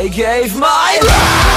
I gave my life